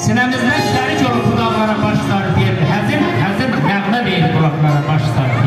Sinəmizdən şərik olub budaqlara başlar deyir. Həzin, həzin nəğmə deyir qulaqlara başlar.